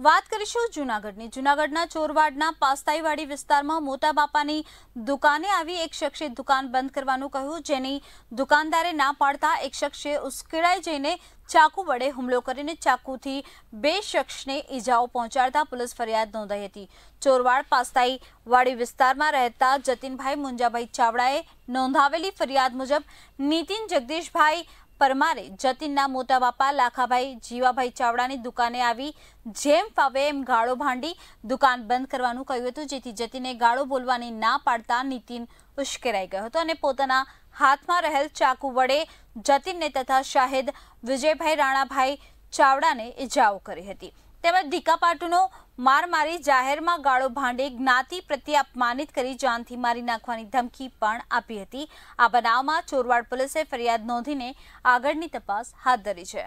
વાત કરીશું જુનાગઢની જુનાગઢના ચોરવાડના પાસ્તાઈવાડી વિસ્તારમાં મોટા બાપાની દુકાને આવી એક શખ્સે દુકાન બંધ કરવાનું કહ્યું જેની દુકાનદારે ના પાડતા એક શખ્સે ઉશ્કેરાઈ જઈને ચાકુ વડે હુમલો કરીને ચાકુથી બે શખ્સને ઈજાઓ પહોંચાડતા પોલીસ ફરિયાદ નોંધાઈ હતી ચોરવાડ પાસ્તાઈ વાડી વિસ્તારમાં રહેતા જતીનભાઈ મુંજાભાઈ ચાવડાએ નોંધાવેલી ફરિયાદ મુજબ નીતિન જગદીશભાઈ પરમારે જતીનના મોટા બાપા લાખાભાઈ જીવાભાઈ ચાવડાની દુકાને આવી જેમ ફાવે એમ ગાળો ભાંડી દુકાન બંધ કરવાનું કહ્યું હતું, જેથી જતીને ગાળો બોલવાની ના પાડતા નીતિન ઉશ્કેરાઈ ગયો હતો અને પોતાના હાથમાં રહેલ ચાકુ વડે જતીનને તથા શાહેદ વિજયભાઈ રાણાભાઈ ચાવડાને ઇજાઓ કરી હતી. તેમજ ધીકાપાટુનો માર મારી જાહેરમાં ગાળો ભાંડે જ્ઞાતિ પ્રત્યે અપમાનિત કરી જાનથી મારી નાખવાની ધમકી પણ આપી હતી આ બનાવમાં ચોરવાડ પોલીસે ફરિયાદ નોંધીને આગળની તપાસ હાથ ધરી છે